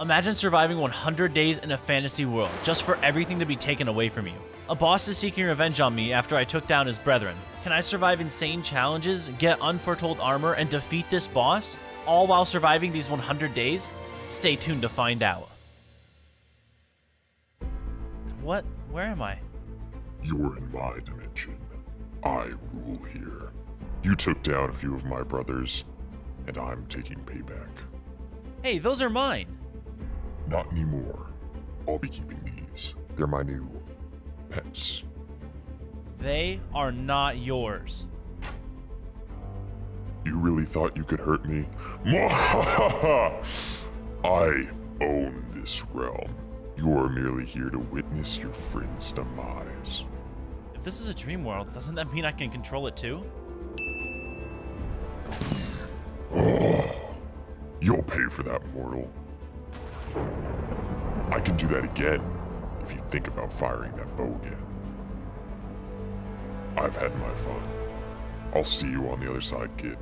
Imagine surviving 100 days in a fantasy world just for everything to be taken away from you. A boss is seeking revenge on me after I took down his brethren. Can I survive insane challenges, get unforetold armor, and defeat this boss? All while surviving these 100 days? Stay tuned to find out. What? Where am I? You're in my dimension. I rule here. You took down a few of my brothers, and I'm taking payback. Hey, those are mine! Not anymore. I'll be keeping these. They're my new pets. They are not yours. You really thought you could hurt me? I own this realm. You are merely here to witness your friend's demise. If this is a dream world, doesn't that mean I can control it too? You'll pay for that, mortal. I can do that again if you think about firing that bow again. I've had my fun. I'll see you on the other side, kid.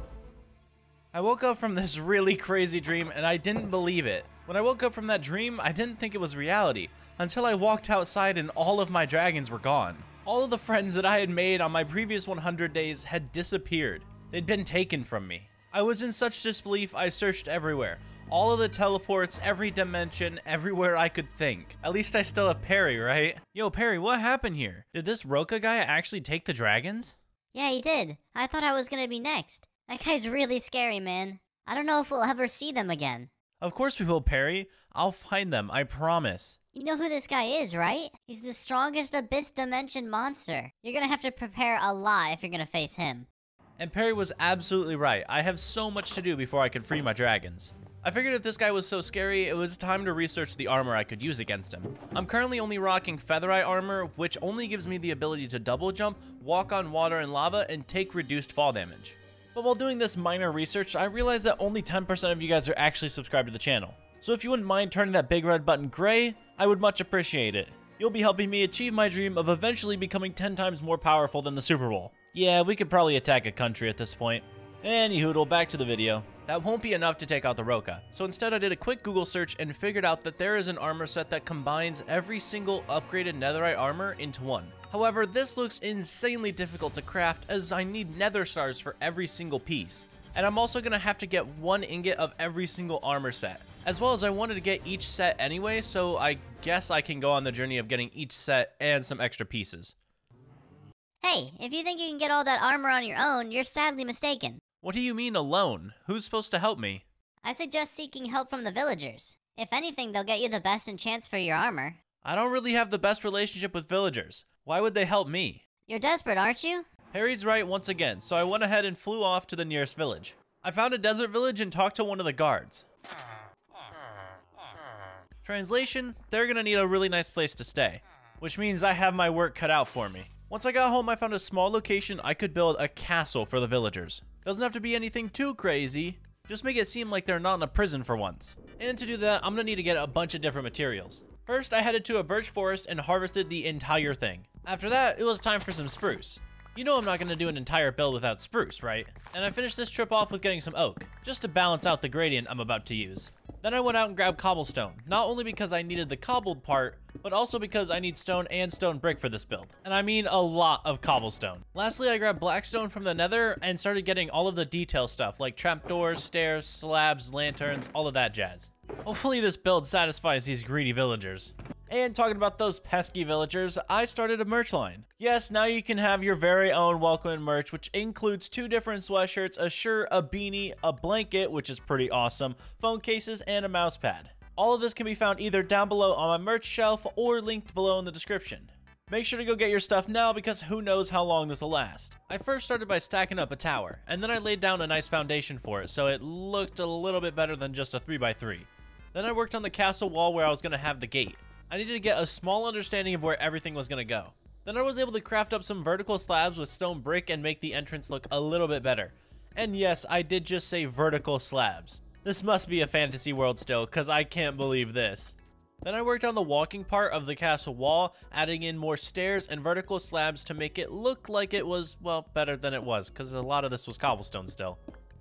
I woke up from this really crazy dream and I didn't believe it. When I woke up from that dream, I didn't think it was reality until I walked outside and all of my dragons were gone. All of the friends that I had made on my previous 100 days had disappeared. They'd been taken from me. I was in such disbelief I searched everywhere. All of the teleports, every dimension, everywhere I could think. At least I still have Perry, right? Yo, Perry, what happened here? Did this Roka guy actually take the dragons? Yeah, he did. I thought I was gonna be next. That guy's really scary, man. I don't know if we'll ever see them again. Of course we will, Perry. I'll find them, I promise. You know who this guy is, right? He's the strongest Abyss Dimension monster. You're gonna have to prepare a lot if you're gonna face him. And Perry was absolutely right. I have so much to do before I can free my dragons. I figured if this guy was so scary, it was time to research the armor I could use against him. I'm currently only rocking Featherite armor, which only gives me the ability to double jump, walk on water and lava, and take reduced fall damage. But while doing this minor research, I realized that only 10% of you guys are actually subscribed to the channel. So if you wouldn't mind turning that big red button gray, I would much appreciate it. You'll be helping me achieve my dream of eventually becoming 10 times more powerful than the Super Bowl. Yeah, we could probably attack a country at this point. Anyhoodle, back to the video. That won't be enough to take out the Roka, so instead I did a quick Google search and figured out that there is an armor set that combines every single upgraded netherite armor into one. However, this looks insanely difficult to craft as I need nether stars for every single piece. And I'm also going to have to get one ingot of every single armor set. As well as I wanted to get each set anyway, so I guess I can go on the journey of getting each set and some extra pieces. Hey, if you think you can get all that armor on your own, you're sadly mistaken. What do you mean alone? Who's supposed to help me? I suggest seeking help from the villagers. If anything, they'll get you the best enchants for your armor. I don't really have the best relationship with villagers. Why would they help me? You're desperate, aren't you? Harry's right once again, so I went ahead and flew off to the nearest village. I found a desert village and talked to one of the guards. Translation, they're gonna need a really nice place to stay, which means I have my work cut out for me. Once I got home, I found a small location I could build a castle for the villagers. Doesn't have to be anything too crazy, just make it seem like they're not in a prison for once. And to do that, I'm gonna need to get a bunch of different materials. First, I headed to a birch forest and harvested the entire thing. After that, it was time for some spruce. You know I'm not to do an entire build without spruce, right? And I finished this trip off with getting some oak, just to balance out the gradient I'm about to use. Then I went out and grabbed cobblestone, not only because I needed the cobbled part, but also because I need stone and stone brick for this build. And I mean a lot of cobblestone. Lastly, I grabbed blackstone from the nether and started getting all of the detail stuff, like trapdoors, stairs, slabs, lanterns, all of that jazz. Hopefully this build satisfies these greedy villagers. And talking about those pesky villagers, I started a merch line. Yes, now you can have your very own Welcomin merch, which includes two different sweatshirts, a shirt, a beanie, a blanket, which is pretty awesome, phone cases, and a mouse pad. All of this can be found either down below on my merch shelf or linked below in the description. Make sure to go get your stuff now because who knows how long this will last. I first started by stacking up a tower, and then I laid down a nice foundation for it so it looked a little bit better than just a 3x3. Then I worked on the castle wall where I was going to have the gate. I needed to get a small understanding of where everything was going to go. Then I was able to craft up some vertical slabs with stone brick and make the entrance look a little bit better. And yes, I did just say vertical slabs. This must be a fantasy world still, because I can't believe this. Then I worked on the walking part of the castle wall, adding in more stairs and vertical slabs to make it look like it was, well, better than it was, because a lot of this was cobblestone still.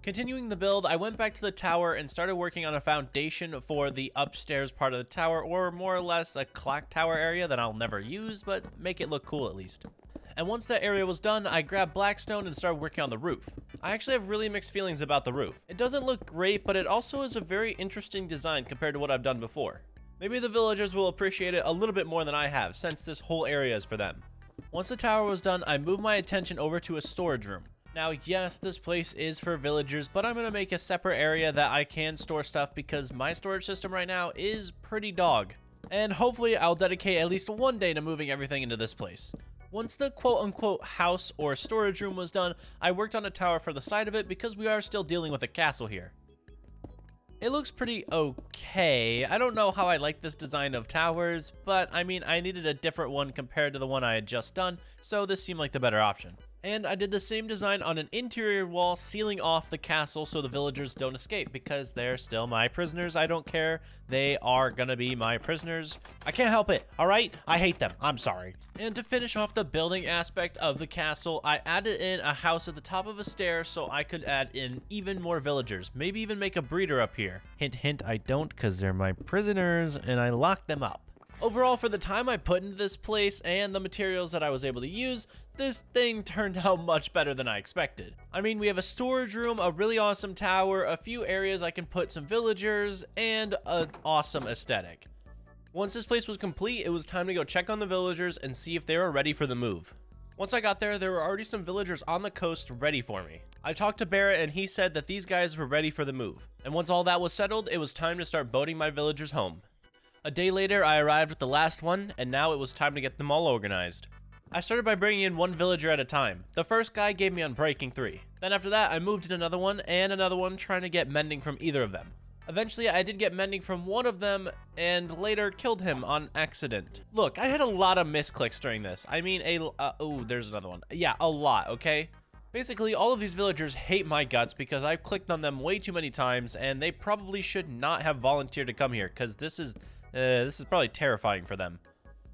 Continuing the build, I went back to the tower and started working on a foundation for the upstairs part of the tower, or more or less a clock tower area that I'll never use, but make it look cool at least. And once that area was done, I grabbed Blackstone and started working on the roof. I actually have really mixed feelings about the roof. It doesn't look great, but it also is a very interesting design compared to what I've done before. Maybe the villagers will appreciate it a little bit more than I have, since this whole area is for them. Once the tower was done, I moved my attention over to a storage room. Now, yes, this place is for villagers, but I'm going to make a separate area that I can store stuff because my storage system right now is pretty dog. And hopefully I'll dedicate at least one day to moving everything into this place. Once the quote-unquote house or storage room was done, I worked on a tower for the side of it because we are still dealing with a castle here. It looks pretty okay. I don't know how I like this design of towers, but I mean, I needed a different one compared to the one I had just done, so this seemed like the better option. And I did the same design on an interior wall sealing off the castle so the villagers don't escape because they're still my prisoners. I don't care. They are gonna be my prisoners. I can't help it, alright? I hate them. I'm sorry. And to finish off the building aspect of the castle, I added in a house at the top of a stair so I could add in even more villagers. Maybe even make a breeder up here. Hint, hint, I don't because they're my prisoners and I locked them up. Overall, for the time I put into this place and the materials that I was able to use, this thing turned out much better than I expected. I mean, we have a storage room, a really awesome tower, a few areas I can put some villagers, and an awesome aesthetic. Once this place was complete, it was time to go check on the villagers and see if they were ready for the move. Once I got there, there were already some villagers on the coast ready for me. I talked to Barrett and he said that these guys were ready for the move. And once all that was settled, it was time to start boating my villagers home. A day later, I arrived with the last one, and now it was time to get them all organized. I started by bringing in one villager at a time. The first guy gave me Unbreaking 3. Then after that, I moved in another one and another one trying to get Mending from either of them. Eventually, I did get Mending from one of them, and later killed him on accident. Look, I had a lot of misclicks during this. I mean, a, uh, oh, there's another one. Yeah, a lot, okay? Basically, all of these villagers hate my guts because I've clicked on them way too many times, and they probably should not have volunteered to come here, because this is uh, this is probably terrifying for them.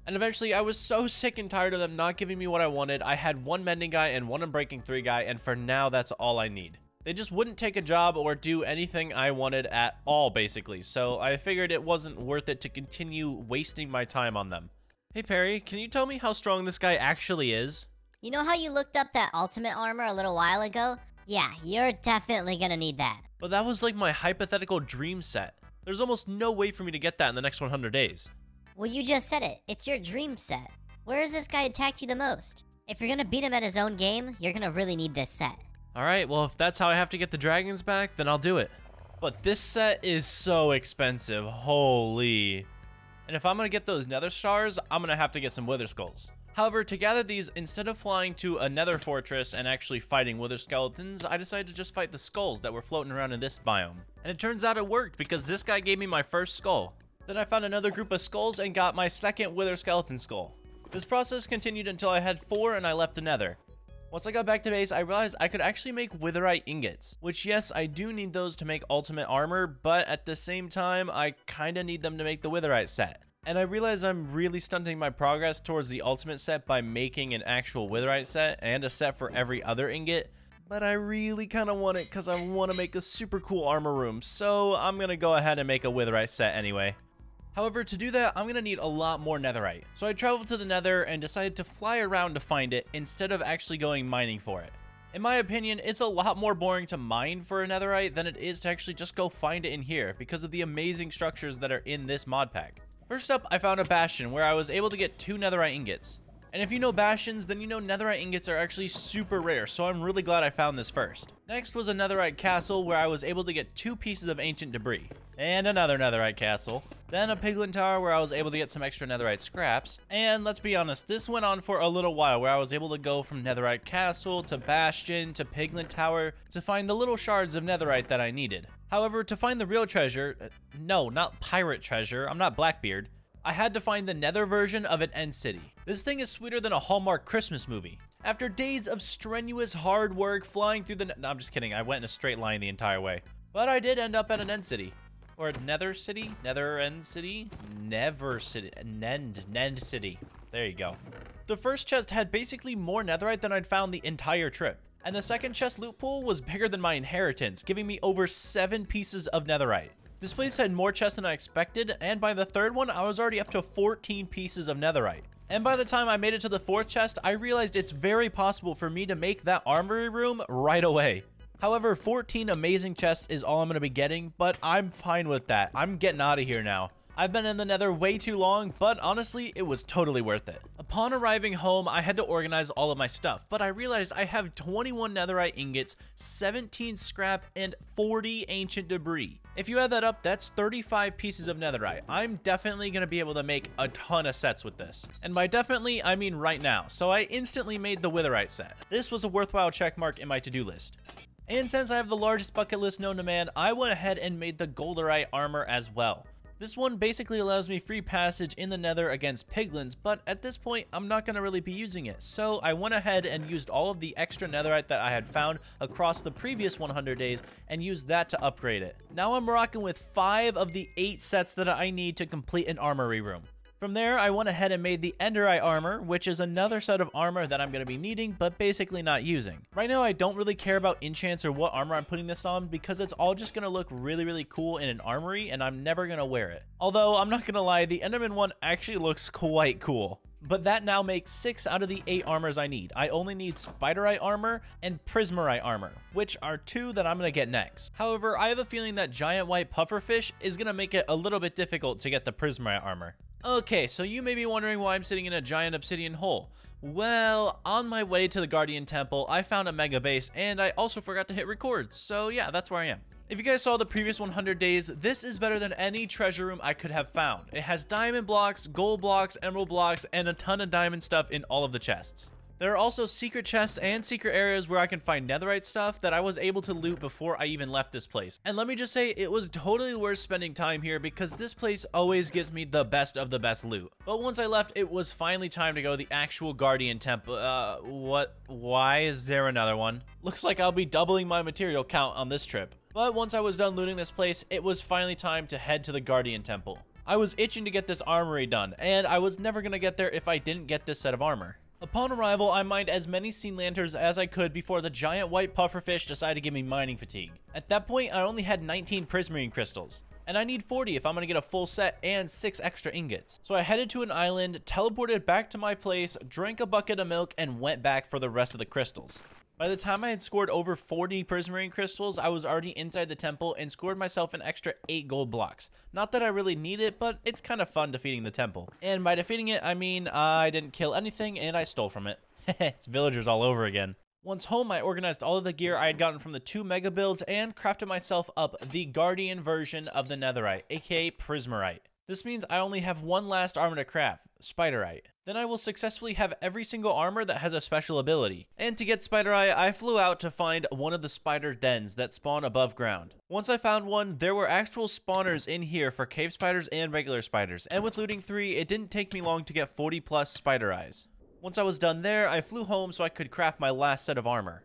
And eventually, I was so sick and tired of them not giving me what I wanted. I had one mending guy and one unbreaking 3 guy, and for now, that's all I need. They just wouldn't take a job or do anything I wanted at all, basically, so I figured it wasn't worth it to continue wasting my time on them. Hey Perry, can you tell me how strong this guy actually is? You know how you looked up that ultimate armor a little while ago? Yeah, you're definitely gonna need that. But that was like my hypothetical dream set. There's almost no way for me to get that in the next 100 days. Well, you just said it. It's your dream set. Where has this guy attacked you the most? If you're gonna beat him at his own game, you're gonna really need this set. Alright, well, if that's how I have to get the dragons back, then I'll do it. But this set is so expensive. Holy. And if I'm gonna get those nether stars, I'm gonna have to get some wither skulls. However, to gather these, instead of flying to a nether fortress and actually fighting wither skeletons, I decided to just fight the skulls that were floating around in this biome. And it turns out it worked because this guy gave me my first skull. Then I found another group of skulls and got my second wither skeleton skull. This process continued until I had four and I left the nether. Once I got back to base, I realized I could actually make witherite ingots, which yes, I do need those to make ultimate armor, but at the same time, I kinda need them to make the witherite set. And I realize I'm really stunting my progress towards the ultimate set by making an actual witherite set and a set for every other ingot, but I really kind of want it because I want to make a super cool armor room, so I'm to go ahead and make a witherite set anyway. However, to do that, I'm going to need a lot more netherite. So I traveled to the nether and decided to fly around to find it instead of actually going mining for it. In my opinion, it's a lot more boring to mine for a netherite than it is to actually just go find it in here because of the amazing structures that are in this mod pack. First up, I found a bastion where I was able to get two netherite ingots. And if you know bastions, then you know netherite ingots are actually super rare, so I'm really glad I found this first. Next was a netherite castle where I was able to get two pieces of ancient debris. And another netherite castle. Then a piglin tower where I was able to get some extra netherite scraps. And let's be honest, this went on for a little while where I was able to go from netherite castle to bastion to piglin tower to find the little shards of netherite that I needed. However, to find the real treasure, uh, no, not pirate treasure, I'm not Blackbeard, I had to find the nether version of an end city. This thing is sweeter than a Hallmark Christmas movie. After days of strenuous hard work flying through the... No, I'm just kidding. I went in a straight line the entire way. But I did end up at an end city. Or a nether city? Nether end city? Never city. Nend. Nend city. There you go. The first chest had basically more netherite than I'd found the entire trip. And the second chest loot pool was bigger than my inheritance, giving me over 7 pieces of netherite. This place had more chests than I expected, and by the third one, I was already up to 14 pieces of netherite. And by the time I made it to the fourth chest, I realized it's very possible for me to make that armory room right away. However, 14 amazing chests is all I'm going to be getting, but I'm fine with that. I'm getting out of here now. I've been in the nether way too long, but honestly, it was totally worth it. Upon arriving home, I had to organize all of my stuff, but I realized I have 21 netherite ingots, 17 scrap, and 40 ancient debris. If you add that up, that's 35 pieces of netherite. I'm definitely going to be able to make a ton of sets with this. And by definitely, I mean right now, so I instantly made the witherite set. This was a worthwhile checkmark in my to-do list. And since I have the largest bucket list known to man, I went ahead and made the golderite armor as well. This one basically allows me free passage in the nether against piglins, but at this point, I'm not going to really be using it. So I went ahead and used all of the extra netherite that I had found across the previous 100 days and used that to upgrade it. Now I'm rocking with 5 of the 8 sets that I need to complete an armory room. From there, I went ahead and made the Enderite armor, which is another set of armor that I'm going to be needing, but basically not using. Right now, I don't really care about enchants or what armor I'm putting this on because it's all just going to look really, really cool in an armory, and I'm never going to wear it. Although, I'm not going to lie, the Enderman one actually looks quite cool. But that now makes 6 out of the 8 armors I need. I only need Spider Eye armor and Prismarite armor, which are 2 that I'm going to get next. However, I have a feeling that Giant White Pufferfish is going to make it a little bit difficult to get the Prismarite armor. Okay, so you may be wondering why I'm sitting in a giant obsidian hole. Well, on my way to the Guardian Temple, I found a mega base, and I also forgot to hit record, so yeah, that's where I am. If you guys saw the previous 100 days, this is better than any treasure room I could have found. It has diamond blocks, gold blocks, emerald blocks, and a ton of diamond stuff in all of the chests. There are also secret chests and secret areas where I can find netherite stuff that I was able to loot before I even left this place. And let me just say, it was totally worth spending time here because this place always gives me the best of the best loot. But once I left, it was finally time to go to the actual Guardian Temple. Uh, what? Why is there another one? Looks like I'll be doubling my material count on this trip. But once I was done looting this place, it was finally time to head to the Guardian Temple. I was itching to get this armory done, and I was never to get there if I didn't get this set of armor. Upon arrival, I mined as many sea lanterns as I could before the giant white pufferfish decided to give me mining fatigue. At that point, I only had 19 prismarine crystals. And I need 40 if I'm to get a full set and 6 extra ingots. So I headed to an island, teleported back to my place, drank a bucket of milk, and went back for the rest of the crystals. By the time I had scored over 40 prismarine crystals, I was already inside the temple and scored myself an extra 8 gold blocks. Not that I really need it, but it's kind of fun defeating the temple. And by defeating it, I mean I didn't kill anything and I stole from it. it's villagers all over again. Once home, I organized all of the gear I had gotten from the two mega builds and crafted myself up the Guardian version of the Netherite, aka Prismarite. This means I only have one last armor to craft, Spiderite. Then I will successfully have every single armor that has a special ability. And to get Spider Eye, I flew out to find one of the spider dens that spawn above ground. Once I found one, there were actual spawners in here for cave spiders and regular spiders. And with looting 3, it didn't take me long to get 40 plus spider eyes. Once I was done there, I flew home so I could craft my last set of armor.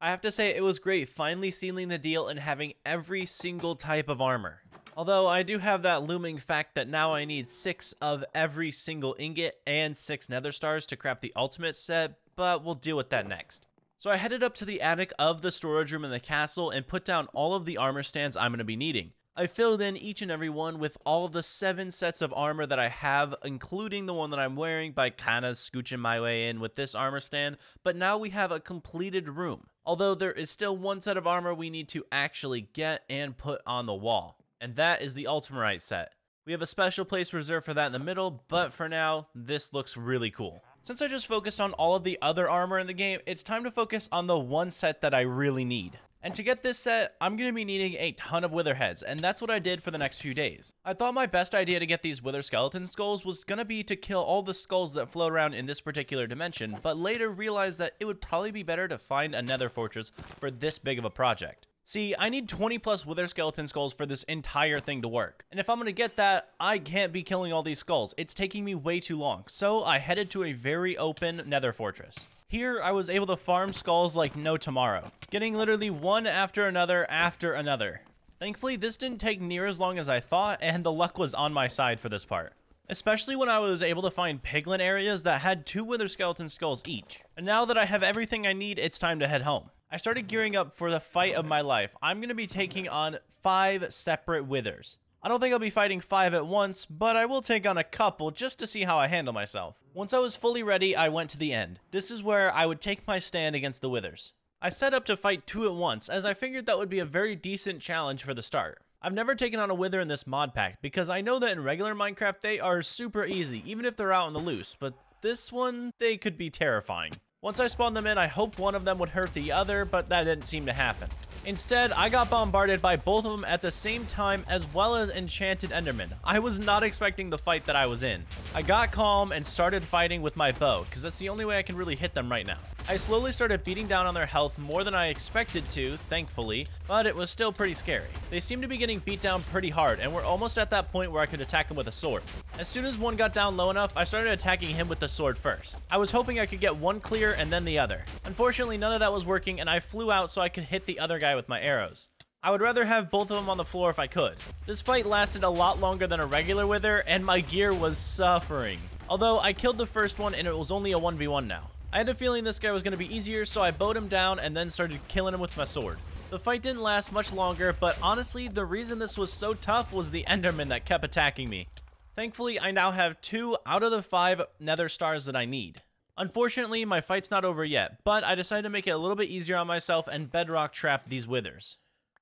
I have to say it was great finally sealing the deal and having every single type of armor. Although I do have that looming fact that now I need 6 of every single ingot and 6 nether stars to craft the ultimate set, but we'll deal with that next. So I headed up to the attic of the storage room in the castle and put down all of the armor stands I'm going to be needing. I filled in each and every one with all of the seven sets of armor that I have, including the one that I'm wearing by kind of scooching my way in with this armor stand, but now we have a completed room. Although there is still one set of armor we need to actually get and put on the wall and that is the Ultimarite set. We have a special place reserved for that in the middle, but for now, this looks really cool. Since I just focused on all of the other armor in the game, it's time to focus on the one set that I really need. And to get this set, I'm going to be needing a ton of wither heads, and that's what I did for the next few days. I thought my best idea to get these wither skeleton skulls was going to be to kill all the skulls that float around in this particular dimension, but later realized that it would probably be better to find a nether fortress for this big of a project. See, I need 20 plus Wither Skeleton Skulls for this entire thing to work. And if I'm to get that, I can't be killing all these skulls. It's taking me way too long. So I headed to a very open nether fortress. Here, I was able to farm skulls like no tomorrow, getting literally one after another after another. Thankfully, this didn't take near as long as I thought, and the luck was on my side for this part. especially when I was able to find piglin areas that had two wither skeleton skulls each. And now that I have everything I need, it's time to head home. I started gearing up for the fight of my life. I'm going to be taking on five separate withers. I don't think I'll be fighting five at once, but I will take on a couple just to see how I handle myself. Once I was fully ready, I went to the end. This is where I would take my stand against the withers. I set up to fight two at once, as I figured that would be a very decent challenge for the start. I've never taken on a wither in this mod pack, because I know that in regular Minecraft they are super easy, even if they're out on the loose, but this one, they could be terrifying. Once I spawned them in, I hoped one of them would hurt the other, but that didn't seem to happen. Instead, I got bombarded by both of them at the same time as well as Enchanted Enderman. I was not expecting the fight that I was in. I got calm and started fighting with my bow, because that's the only way I can really hit them right now. I slowly started beating down on their health more than I expected to, thankfully, but it was still pretty scary. They seemed to be getting beat down pretty hard, and we're almost at that point where I could attack them with a sword. As soon as one got down low enough, I started attacking him with the sword first. I was hoping I could get one clear and then the other. Unfortunately, none of that was working, and I flew out so I could hit the other guy with my arrows. I would rather have both of them on the floor if I could. This fight lasted a lot longer than a regular wither, and my gear was suffering. Although, I killed the first one and it was only a 1v1 now. I had a feeling this guy was going to be easier, so I bowed him down and then started killing him with my sword. The fight didn't last much longer, but honestly, the reason this was so tough was the Enderman that kept attacking me. Thankfully, I now have two out of the five nether stars that I need. Unfortunately, my fight's not over yet, but I decided to make it a little bit easier on myself and bedrock trap these withers.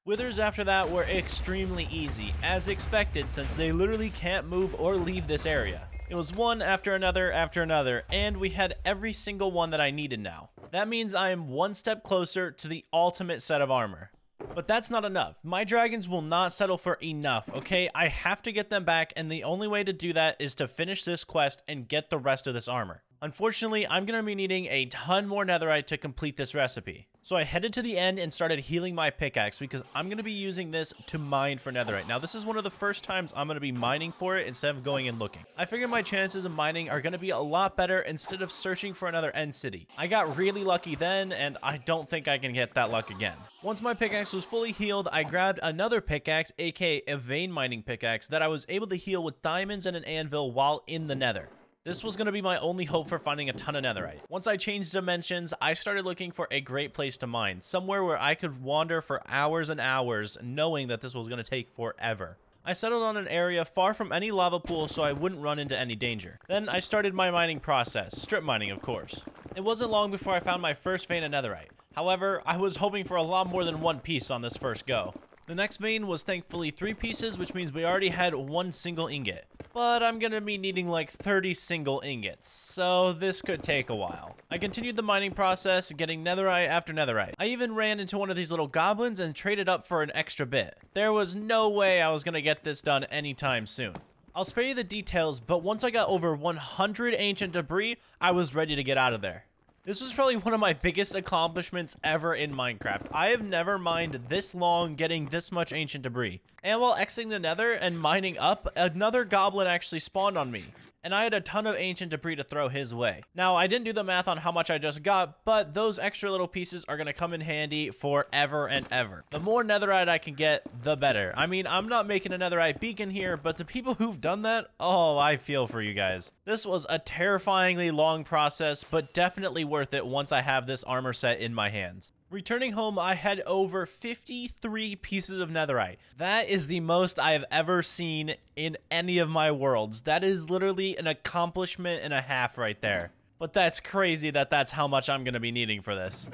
Withers after that were extremely easy, as expected since they literally can't move or leave this area. It was one after another after another, and we had every single one that I needed now. That means I am one step closer to the ultimate set of armor. But that's not enough. My dragons will not settle for enough, okay? I have to get them back, and the only way to do that is to finish this quest and get the rest of this armor. Unfortunately, I'm going to be needing a ton more netherite to complete this recipe. So I headed to the end and started healing my pickaxe because I'm going to be using this to mine for netherite. Now, this is one of the first times I'm going to be mining for it instead of going and looking. I figure my chances of mining are going to be a lot better instead of searching for another end city. I got really lucky then, and I don't think I can get that luck again. Once my pickaxe was fully healed, I grabbed another pickaxe, aka a vein mining pickaxe, that I was able to heal with diamonds and an anvil while in the nether. This was going to be my only hope for finding a ton of netherite. Once I changed dimensions, I started looking for a great place to mine, somewhere where I could wander for hours and hours, knowing that this was going to take forever. I settled on an area far from any lava pool so I wouldn't run into any danger. Then I started my mining process, strip mining of course. It wasn't long before I found my first vein of netherite. However, I was hoping for a lot more than one piece on this first go. The next vein was thankfully three pieces, which means we already had one single ingot. But I'm gonna be needing like 30 single ingots, so this could take a while. I continued the mining process, getting netherite after netherite. I even ran into one of these little goblins and traded up for an extra bit. There was no way I was gonna get this done anytime soon. I'll spare you the details, but once I got over 100 ancient debris, I was ready to get out of there. This was probably one of my biggest accomplishments ever in Minecraft. I have never mined this long getting this much ancient debris. And while exiting the nether and mining up, another goblin actually spawned on me and I had a ton of ancient debris to throw his way. Now, I didn't do the math on how much I just got, but those extra little pieces are going to come in handy forever and ever. The more netherite I can get, the better. I mean, I'm not making a netherite beacon here, but the people who've done that, oh, I feel for you guys. This was a terrifyingly long process, but definitely worth it once I have this armor set in my hands. Returning home, I had over 53 pieces of netherite. That is the most I have ever seen in any of my worlds. That is literally an accomplishment and a half right there. But that's crazy that that's how much I'm going to be needing for this.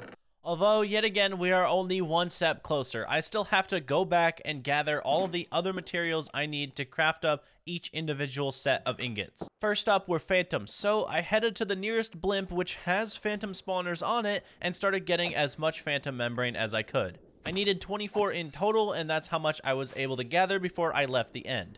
Although, yet again, we are only one step closer. I still have to go back and gather all of the other materials I need to craft up each individual set of ingots. First up were phantoms, so I headed to the nearest blimp which has phantom spawners on it and started getting as much phantom membrane as I could. I needed 24 in total and that's how much I was able to gather before I left the end.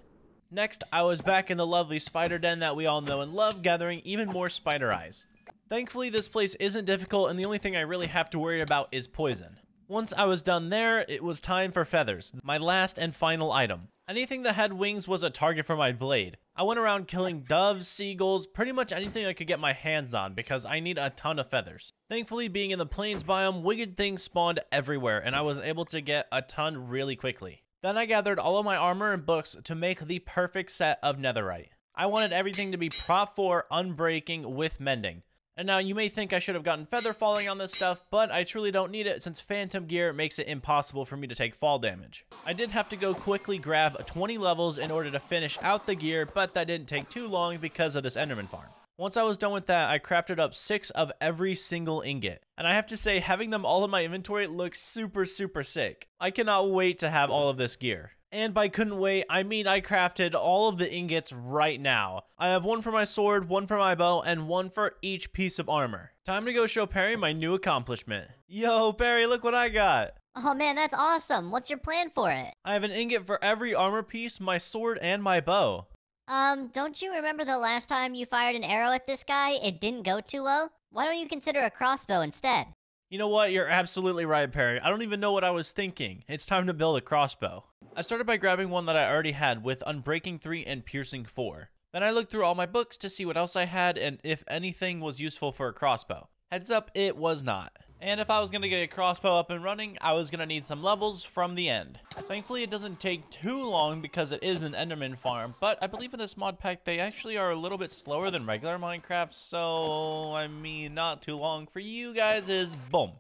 Next, I was back in the lovely spider den that we all know and love, gathering even more spider eyes. Thankfully, this place isn't difficult, and the only thing I really have to worry about is poison. Once I was done there, it was time for feathers, my last and final item. Anything that had wings was a target for my blade. I went around killing doves, seagulls, pretty much anything I could get my hands on because I need a ton of feathers. Thankfully, being in the plains biome, wicked things spawned everywhere and I was able to get a ton really quickly. Then I gathered all of my armor and books to make the perfect set of netherite. I wanted everything to be Prot 4 unbreaking with mending. And now you may think I should have gotten feather falling on this stuff, but I truly don't need it since phantom gear makes it impossible for me to take fall damage. I did have to go quickly grab 20 levels in order to finish out the gear, but that didn't take too long because of this enderman farm. Once I was done with that, I crafted up six of every single ingot. And I have to say, having them all in my inventory looks super, super sick. I cannot wait to have all of this gear. And by couldn't wait, I mean I crafted all of the ingots right now. I have one for my sword, one for my bow, and one for each piece of armor. Time to go show Perry my new accomplishment. Yo, Perry, look what I got. Oh man, that's awesome. What's your plan for it? I have an ingot for every armor piece, my sword, and my bow. Um, don't you remember the last time you fired an arrow at this guy? It didn't go too well? Why don't you consider a crossbow instead? You know what? You're absolutely right, Perry. I don't even know what I was thinking. It's time to build a crossbow. I started by grabbing one that I already had with Unbreaking 3 and Piercing 4. Then I looked through all my books to see what else I had and if anything was useful for a crossbow. Heads up, it was not. And if I was going to get a crossbow up and running, I was going to need some levels from the end. Thankfully, it doesn't take too long because it is an Enderman farm, but I believe in this mod pack, they actually are a little bit slower than regular Minecraft, so, I mean, not too long for you guys is boom.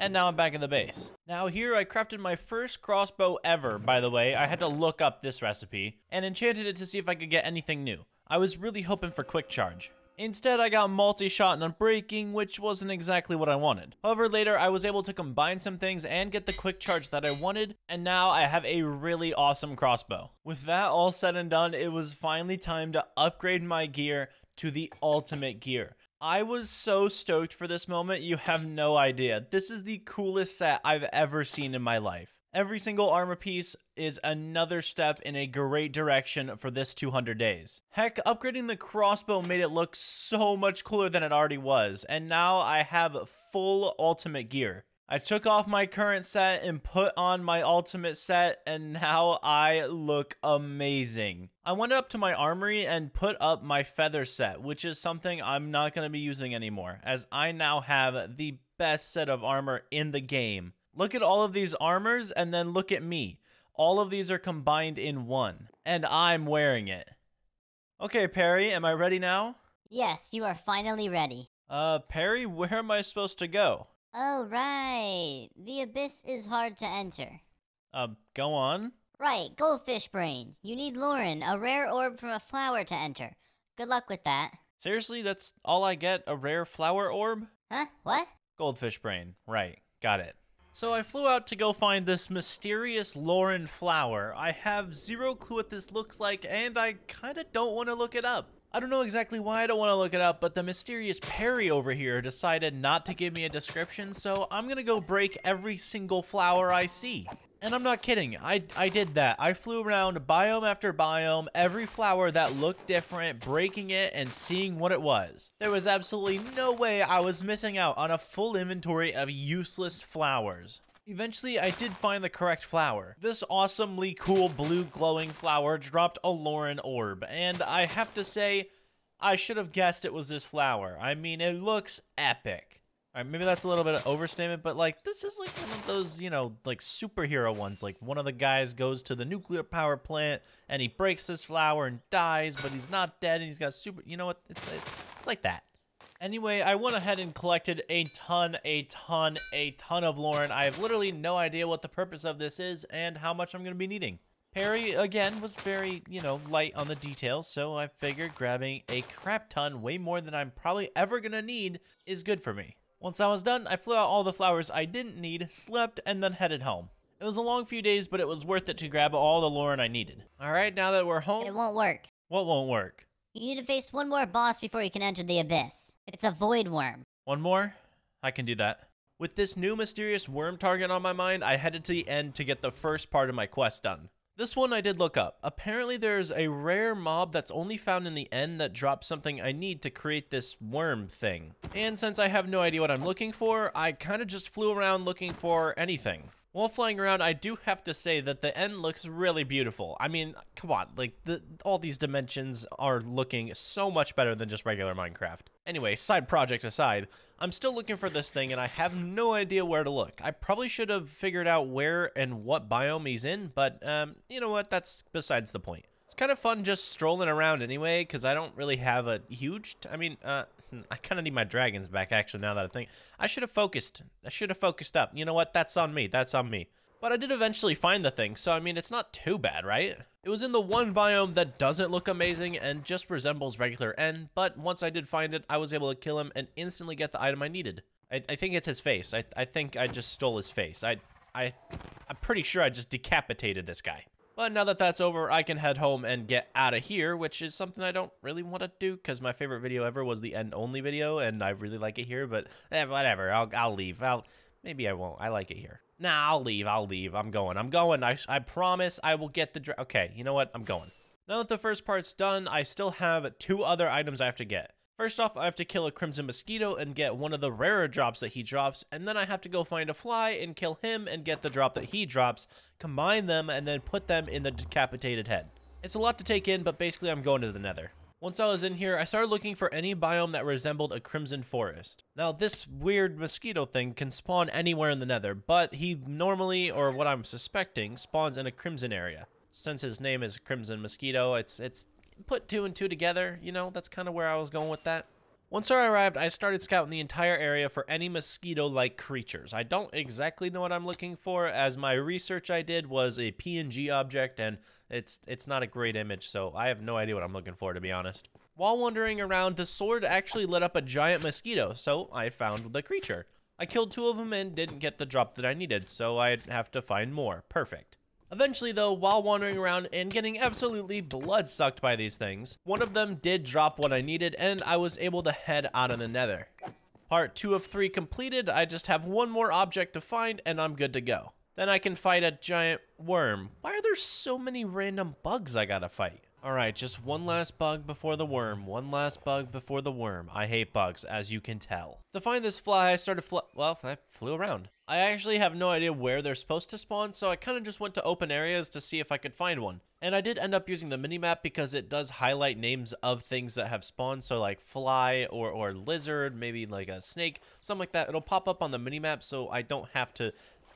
And now I'm back in the base. Now here I crafted my first crossbow ever, by the way. I had to look up this recipe, and enchanted it to see if I could get anything new. I was really hoping for quick charge. Instead, I got multi-shot and unbreaking, which wasn't exactly what I wanted. However, later I was able to combine some things and get the quick charge that I wanted, and now I have a really awesome crossbow. With that all said and done, it was finally time to upgrade my gear to the ultimate gear. I was so stoked for this moment, you have no idea. This is the coolest set I've ever seen in my life. Every single armor piece is another step in a great direction for this 200 days. Heck, upgrading the crossbow made it look so much cooler than it already was, and now I have full ultimate gear. I took off my current set and put on my ultimate set, and now I look amazing. I went up to my armory and put up my feather set, which is something I'm not going to be using anymore, as I now have the best set of armor in the game. Look at all of these armors and then look at me. All of these are combined in one, and I'm wearing it. Okay, Perry, am I ready now? Yes, you are finally ready. Uh, Perry, where am I supposed to go? Oh, right. The abyss is hard to enter. Uh, go on. Right, goldfish brain. You need Lauren, a rare orb from a flower to enter. Good luck with that. Seriously, that's all I get? A rare flower orb? Huh? What? Goldfish brain. Right, got it. So I flew out to go find this mysterious Lauren flower. I have zero clue what this looks like, and I kinda don't want to look it up. I don't know exactly why I don't want to look it up, but the mysterious Perry over here decided not to give me a description, so I'm gonna go break every single flower I see. And I'm not kidding, I, I did that. I flew around biome after biome, every flower that looked different, breaking it and seeing what it was. There was absolutely no way I was missing out on a full inventory of useless flowers. Eventually, I did find the correct flower. This awesomely cool blue glowing flower dropped a Lauren orb, and I have to say, I should have guessed it was this flower. I mean, it looks epic. All right, maybe that's a little bit of overstatement, but like this is like one of those, you know, like superhero ones. Like one of the guys goes to the nuclear power plant and he breaks this flower and dies, but he's not dead and he's got super. You know what? It's it's like that. Anyway, I went ahead and collected a ton, a ton, a ton of Lauren. I have literally no idea what the purpose of this is and how much I'm going to be needing. Perry, again, was very, you know, light on the details, so I figured grabbing a crap ton, way more than I'm probably ever going to need, is good for me. Once I was done, I flew out all the flowers I didn't need, slept, and then headed home. It was a long few days, but it was worth it to grab all the Lauren I needed. Alright, now that we're home... It won't work. What won't work? You need to face one more boss before you can enter the abyss. It's a void worm. One more? I can do that. With this new mysterious worm target on my mind, I headed to the end to get the first part of my quest done. This one I did look up. Apparently there's a rare mob that's only found in the end that drops something I need to create this worm thing. And since I have no idea what I'm looking for, I kind of just flew around looking for anything. While flying around, I do have to say that the end looks really beautiful. I mean, come on, like, the, all these dimensions are looking so much better than just regular Minecraft. Anyway, side project aside, I'm still looking for this thing and I have no idea where to look. I probably should have figured out where and what biome he's in, but, um, you know what, that's besides the point. Let's kind of fun just strolling around anyway, because I don't really have a huge. I mean, uh, Hmm, I kind of need my dragons back, actually, now that I think. I should have focused. I should have focused up. You know what? That's on me. That's on me. But I did eventually find the thing, so I mean, it's not too bad, right? It was in the one biome that doesn't look amazing and just resembles regular End, but once I did find it, I was able to kill him and instantly get the item I needed. I, I think it's his face. I, I think I just stole his face. I, I, I'm pretty sure I just decapitated this guy. But now that that's over, I can head home and get out of here, which is something I don't really want to do because my favorite video ever was the end only video, and I really like it here. But eh, whatever, I'll I'll leave. I'll maybe I won't. I like it here. Nah, I'll leave. I'll leave. I'm going. I'm going. I I promise I will get the. Okay, you know what? I'm going. Now that the first part's done, I still have two other items I have to get. First off, I have to kill a Crimson Mosquito and get one of the rarer drops that he drops, and then I have to go find a fly and kill him and get the drop that he drops, combine them, and then put them in the decapitated head. It's a lot to take in, but basically I'm going to the nether. Once I was in here, I started looking for any biome that resembled a crimson forest. Now, this weird mosquito thing can spawn anywhere in the nether, but he normally, or what I'm suspecting, spawns in a crimson area. Since his name is Crimson Mosquito, it's it's put two and two together, you know, that's kind of where I was going with that. Once I arrived, I started scouting the entire area for any mosquito-like creatures. I don't exactly know what I'm looking for, as my research I did was a PNG object, and it's it's not a great image, so I have no idea what I'm looking for, to be honest. While wandering around, the sword actually lit up a giant mosquito, so I found the creature. I killed two of them and didn't get the drop that I needed, so I'd have to find more. Perfect. Eventually, though, while wandering around and getting absolutely blood sucked by these things, one of them did drop what I needed and I was able to head out of the nether. Part 2 of 3 completed, I just have one more object to find and I'm good to go. Then I can fight a giant worm. Why are there so many random bugs I gotta fight? Alright, just one last bug before the worm. One last bug before the worm. I hate bugs, as you can tell. To find this fly, I started fl- well, I flew around. I actually have no idea where they're supposed to spawn, so I kind of just went to open areas to see if I could find one. And I did end up using the minimap because it does highlight names of things that have spawned, so like fly or, or lizard, maybe like a snake, something like that. It'll pop up on the minimap so I don't have to,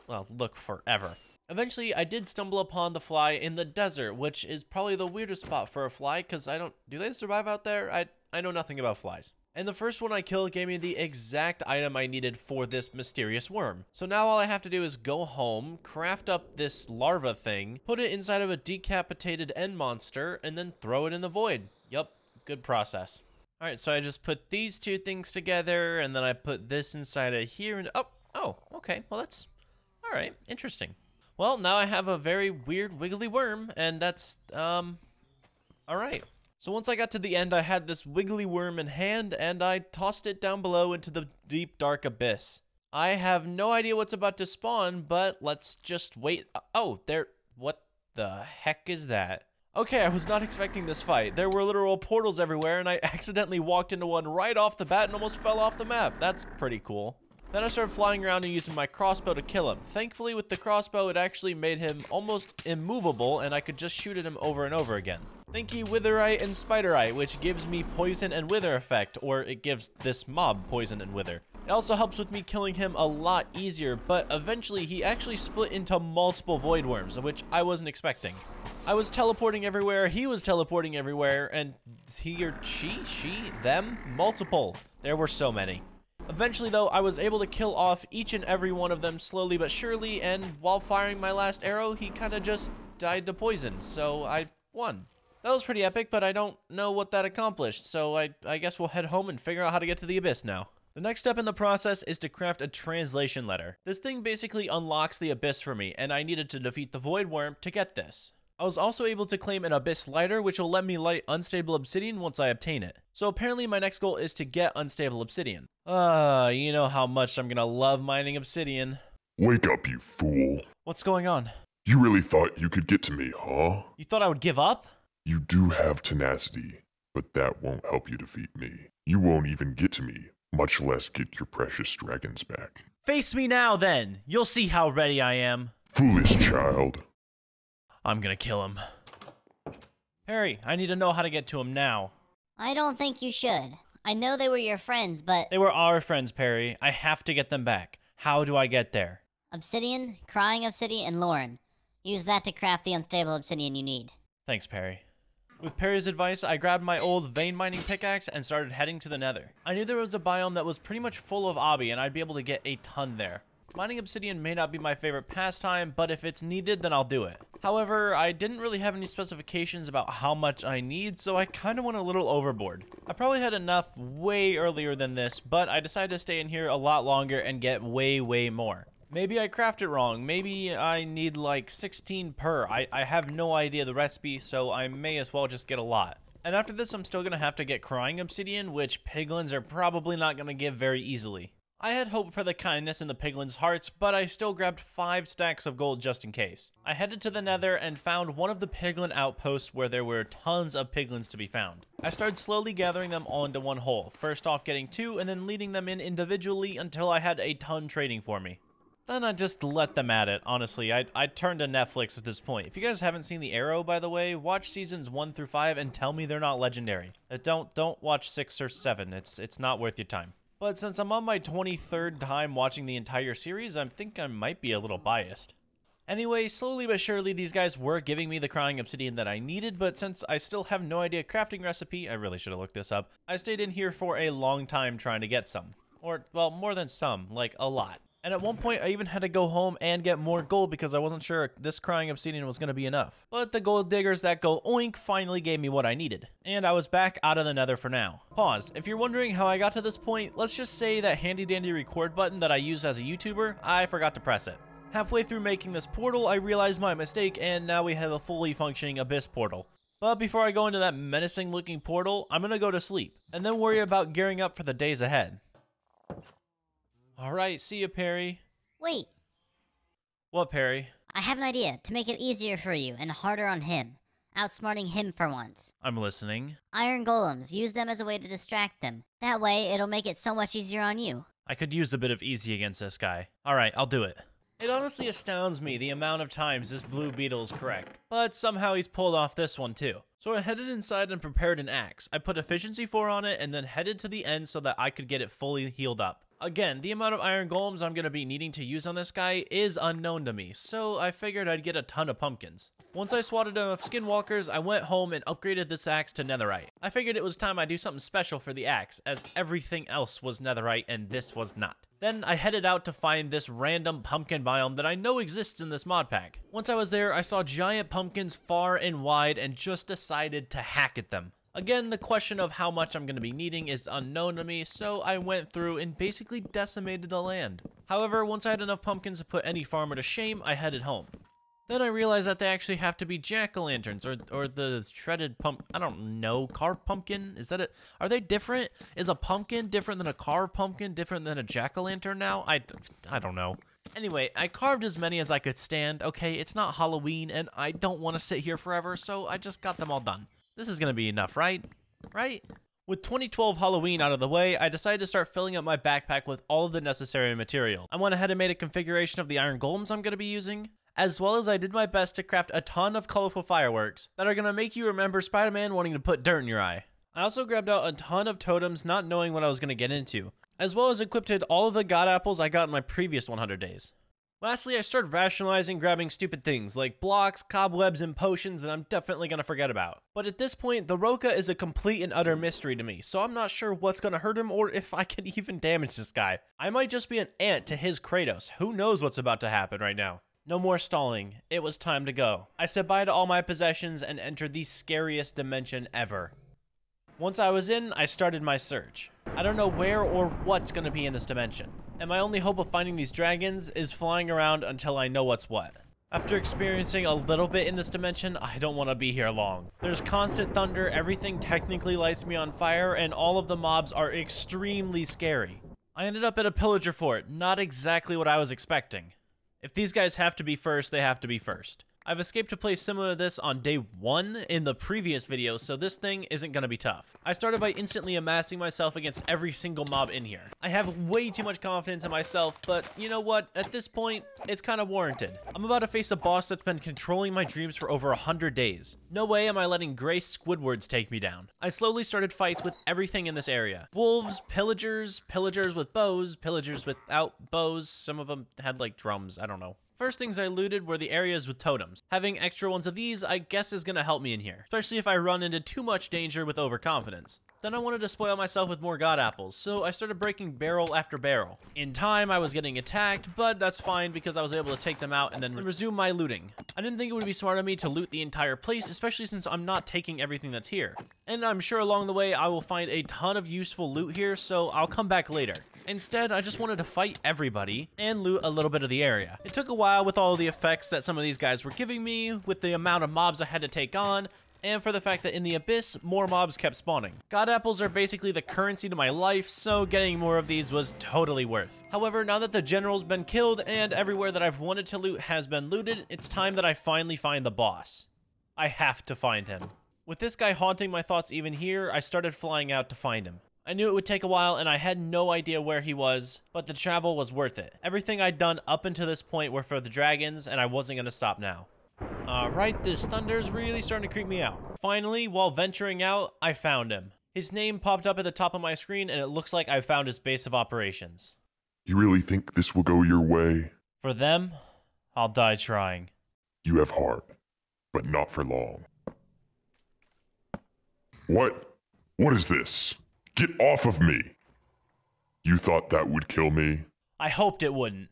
well, look forever. Eventually, I did stumble upon the fly in the desert, which is probably the weirdest spot for a fly, because I don't... Do they survive out there? I, I know nothing about flies. And the first one I killed gave me the exact item I needed for this mysterious worm. So now all I have to do is go home, craft up this larva thing, put it inside of a decapitated end monster, and then throw it in the void. Yup, good process. Alright, so I just put these two things together, and then I put this inside of here, and... Oh, oh, okay, well that's... Alright, interesting. Well, now I have a very weird wiggly worm, and that's, um, alright. So once I got to the end, I had this wiggly worm in hand, and I tossed it down below into the deep, dark abyss. I have no idea what's about to spawn, but let's just wait. Oh, there, what the heck is that? Okay, I was not expecting this fight. There were literal portals everywhere, and I accidentally walked into one right off the bat and almost fell off the map. That's pretty cool. Then I started flying around and using my crossbow to kill him. Thankfully, with the crossbow, it actually made him almost immovable, and I could just shoot at him over and over again. Thanky Witherite and Spiderite, which gives me poison and wither effect, or it gives this mob poison and wither. It also helps with me killing him a lot easier, but eventually he actually split into multiple void worms, which I wasn't expecting. I was teleporting everywhere, he was teleporting everywhere, and he or she, she, them, multiple. There were so many. Eventually, though, I was able to kill off each and every one of them slowly but surely, and while firing my last arrow, he kind of just died to poison, so I won. That was pretty epic, but I don't know what that accomplished, so I, I guess we'll head home and figure out how to get to the Abyss now. The next step in the process is to craft a translation letter. This thing basically unlocks the Abyss for me, and I needed to defeat the Void Worm to get this. I was also able to claim an Abyss Lighter, which will let me light Unstable Obsidian once I obtain it. So apparently my next goal is to get Unstable Obsidian. Ah, uh, you know how much I'm gonna love mining Obsidian. Wake up, you fool. What's going on? You really thought you could get to me, huh? You thought I would give up? You do have tenacity, but that won't help you defeat me. You won't even get to me, much less get your precious dragons back. Face me now, then! You'll see how ready I am. Foolish child. I'm gonna kill him. Harry, I need to know how to get to him now. I don't think you should. I know they were your friends, but... They were our friends, Perry. I have to get them back. How do I get there? Obsidian, Crying Obsidian, and Lauren. Use that to craft the unstable obsidian you need. Thanks, Perry. With Perry's advice, I grabbed my old vein mining pickaxe and started heading to the nether. I knew there was a biome that was pretty much full of obby and I'd be able to get a ton there. Mining obsidian may not be my favorite pastime, but if it's needed, then I'll do it. However, I didn't really have any specifications about how much I need, so I kind of went a little overboard. I probably had enough way earlier than this, but I decided to stay in here a lot longer and get way, way more. Maybe I craft it wrong. Maybe I need like 16 per. I, I have no idea the recipe, so I may as well just get a lot. And after this, I'm still going to have to get crying obsidian, which piglins are probably not going to give very easily. I had hope for the kindness in the piglins' hearts, but I still grabbed 5 stacks of gold just in case. I headed to the nether and found one of the piglin outposts where there were tons of piglins to be found. I started slowly gathering them all into one hole, first off getting 2 and then leading them in individually until I had a ton trading for me. Then I just let them at it, honestly. I, I turned to Netflix at this point. If you guys haven't seen The Arrow, by the way, watch seasons 1 through 5 and tell me they're not legendary. Uh, don't don't watch 6 or 7. It's it's not worth your time. But since I'm on my 23rd time watching the entire series, I think I might be a little biased. Anyway, slowly but surely, these guys were giving me the crying obsidian that I needed, but since I still have no idea crafting recipe, I really should have looked this up, I stayed in here for a long time trying to get some. Or, well, more than some, like a lot. And at one point, I even had to go home and get more gold because I wasn't sure this crying obsidian was going to be enough. But the gold diggers that go oink finally gave me what I needed. And I was back out of the nether for now. Pause. If you're wondering how I got to this point, let's just say that handy dandy record button that I use as a YouTuber, I forgot to press it. Halfway through making this portal, I realized my mistake and now we have a fully functioning abyss portal. But before I go into that menacing looking portal, I'm gonna go to sleep, and then worry about gearing up for the days ahead. Alright, see you, Perry. Wait, What, Perry? I have an idea to make it easier for you and harder on him. Outsmarting him for once. I'm listening. Iron golems, use them as a way to distract them. That way, it'll make it so much easier on you. I could use a bit of easy against this guy. Alright, I'll do it. It honestly astounds me the amount of times this blue beetle is correct, but somehow he's pulled off this one too. So I headed inside and prepared an axe. I put efficiency 4 on it and then headed to the end so that I could get it fully healed up. Again, the amount of iron golems I'm going to be needing to use on this guy is unknown to me, so I figured I'd get a ton of pumpkins. Once I swatted enough skinwalkers, I went home and upgraded this axe to netherite. I figured it was time I do something special for the axe, as everything else was netherite and this was not. Then I headed out to find this random pumpkin biome that I know exists in this mod pack. Once I was there, I saw giant pumpkins far and wide and just decided to hack at them. Again, the question of how much I'm going to be needing is unknown to me, so I went through and basically decimated the land. However, once I had enough pumpkins to put any farmer to shame, I headed home. Then I realized that they actually have to be jack-o'-lanterns or or the shredded pump. I don't know, carved pumpkin. Is that it? Are they different? Is a pumpkin different than a carved pumpkin? Different than a jack-o'-lantern now? I I don't know. Anyway, I carved as many as I could stand. Okay, it's not Halloween, and I don't want to sit here forever, so I just got them all done. This is gonna be enough, right? Right? With 2012 Halloween out of the way, I decided to start filling up my backpack with all of the necessary material. I went ahead and made a configuration of the iron golems I'm going to be using, as well as I did my best to craft a ton of colorful fireworks that are going to make you remember Spider-Man wanting to put dirt in your eye. I also grabbed out a ton of totems not knowing what I was going to get into, as well as equipped all of the god apples I got in my previous 100 days. Lastly, I started rationalizing grabbing stupid things like blocks, cobwebs, and potions that I'm definitely going to forget about. But at this point, the Roka is a complete and utter mystery to me, so I'm not sure what's going to hurt him or if I can even damage this guy. I might just be an ant to his Kratos. Who knows what's about to happen right now? No more stalling. It was time to go. I said bye to all my possessions and entered the scariest dimension ever. Once I was in, I started my search. I don't know where or what's going to be in this dimension, and my only hope of finding these dragons is flying around until I know what's what. After experiencing a little bit in this dimension, I don't want to be here long. There's constant thunder, everything technically lights me on fire, and all of the mobs are extremely scary. I ended up at a pillager fort, not exactly what I was expecting. If these guys have to be first, they have to be first. I've escaped a place similar to this on day one in the previous video, so this thing isn't gonna be tough. I started by instantly amassing myself against every single mob in here. I have way too much confidence in myself, but you know what? At this point, it's kind of warranted. I'm about to face a boss that's been controlling my dreams for over a hundred days. No way am I letting Gray Squidwards take me down. I slowly started fights with everything in this area. Wolves, pillagers, pillagers with bows, pillagers without bows. Some of them had like drums, I don't know. First things I looted were the areas with totems. Having extra ones of these I guess is gonna help me in here, especially if I run into too much danger with overconfidence. Then I wanted to spoil myself with more god apples, so I started breaking barrel after barrel. In time, I was getting attacked, but that's fine because I was able to take them out and then resume my looting. I didn't think it would be smart of me to loot the entire place, especially since I'm not taking everything that's here. And I'm sure along the way I will find a ton of useful loot here, so I'll come back later. Instead, I just wanted to fight everybody and loot a little bit of the area. It took a while with all the effects that some of these guys were giving me, with the amount of mobs I had to take on, and for the fact that in the Abyss, more mobs kept spawning. God apples are basically the currency to my life, so getting more of these was totally worth. However, now that the general's been killed and everywhere that I've wanted to loot has been looted, it's time that I finally find the boss. I have to find him. With this guy haunting my thoughts even here, I started flying out to find him. I knew it would take a while and I had no idea where he was, but the travel was worth it. Everything I'd done up until this point were for the dragons and I wasn't going to stop now. Alright, this thunder's really starting to creep me out. Finally, while venturing out, I found him. His name popped up at the top of my screen and it looks like I found his base of operations. You really think this will go your way? For them, I'll die trying. You have heart, but not for long. What? What is this? Get off of me! You thought that would kill me? I hoped it wouldn't.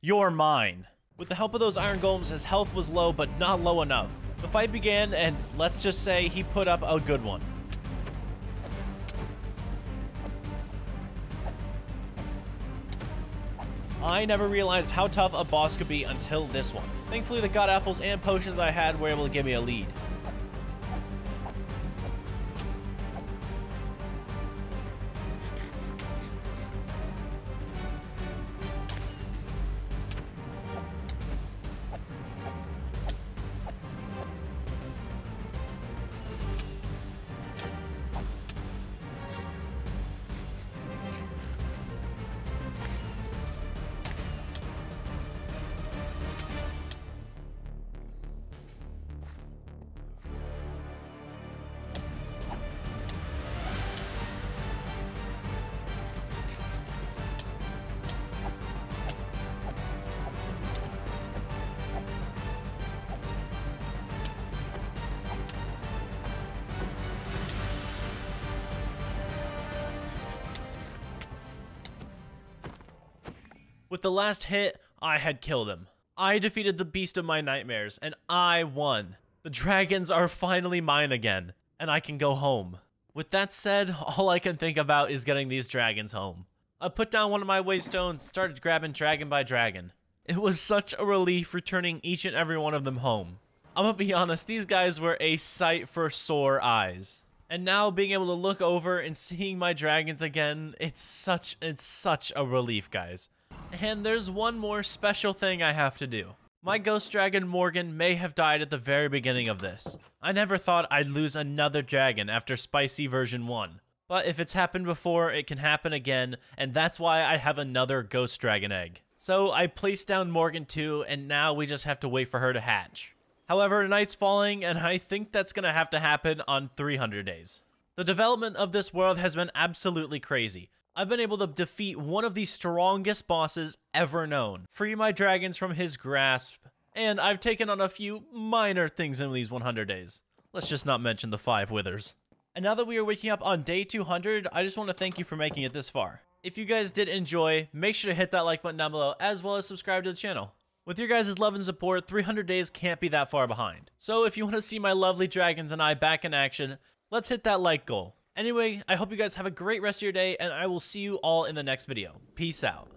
You're mine. With the help of those iron golems, his health was low, but not low enough. The fight began, and let's just say he put up a good one. I never realized how tough a boss could be until this one. Thankfully, the god apples and potions I had were able to give me a lead. With the last hit, I had killed him. I defeated the beast of my nightmares, and I won. The dragons are finally mine again, and I can go home. With that said, all I can think about is getting these dragons home. I put down one of my waystones, started grabbing dragon by dragon. It was such a relief returning each and every one of them home. I'm gonna be honest, these guys were a sight for sore eyes. And now being able to look over and seeing my dragons again, it's such it's such a relief, guys. And there's one more special thing I have to do. My ghost dragon Morgan may have died at the very beginning of this. I never thought I'd lose another dragon after Spicy version 1. But if it's happened before, it can happen again, and that's why I have another ghost dragon egg. So I placed down Morgan too, and now we just have to wait for her to hatch. However, night's falling, and I think that's gonna have to happen on 300 days. The development of this world has been absolutely crazy. I've been able to defeat one of the strongest bosses ever known, free my dragons from his grasp, and I've taken on a few minor things in these 100 days. Let's just not mention the five withers. And now that we are waking up on day 200, I just want to thank you for making it this far. If you guys did enjoy, make sure to hit that like button down below, as well as subscribe to the channel. With your guys' love and support, 300 days can't be that far behind. So if you want to see my lovely dragons and I back in action, let's hit that like goal. Anyway, I hope you guys have a great rest of your day, and I will see you all in the next video. Peace out.